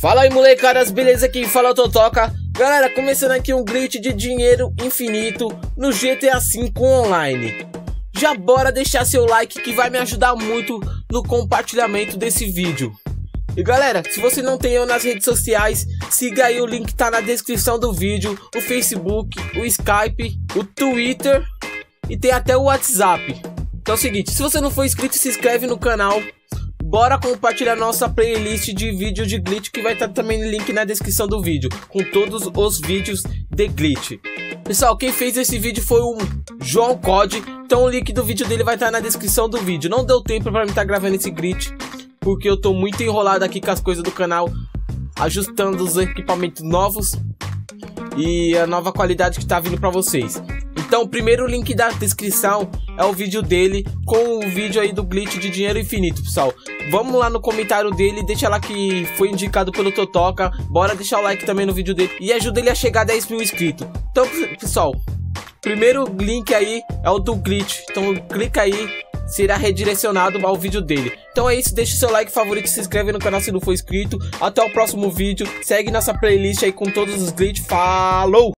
Fala aí molecadas, beleza? Quem fala é Totoca. Galera, começando aqui um glitch de dinheiro infinito no GTA V online. Já bora deixar seu like que vai me ajudar muito no compartilhamento desse vídeo. E galera, se você não tem eu nas redes sociais, siga aí o link tá na descrição do vídeo O Facebook, o Skype, o Twitter e tem até o WhatsApp. Então é o seguinte, se você não for inscrito, se inscreve no canal bora compartilhar nossa playlist de vídeos de glitch que vai estar também no link na descrição do vídeo, com todos os vídeos de glitch. Pessoal, quem fez esse vídeo foi o João Code, então o link do vídeo dele vai estar na descrição do vídeo. Não deu tempo para mim estar tá gravando esse glitch, porque eu tô muito enrolado aqui com as coisas do canal, ajustando os equipamentos novos e a nova qualidade que tá vindo para vocês. Então, o primeiro link da descrição é o vídeo dele com o vídeo aí do glitch de dinheiro infinito, pessoal. Vamos lá no comentário dele, deixa lá que foi indicado pelo Totoca. Bora deixar o like também no vídeo dele e ajuda ele a chegar a 10 mil inscritos. Então, pessoal, primeiro link aí é o do glitch. Então, clica aí será redirecionado ao vídeo dele. Então é isso, deixa o seu like favorito, se inscreve no canal se não for inscrito. Até o próximo vídeo, segue nossa playlist aí com todos os glitches. Falou!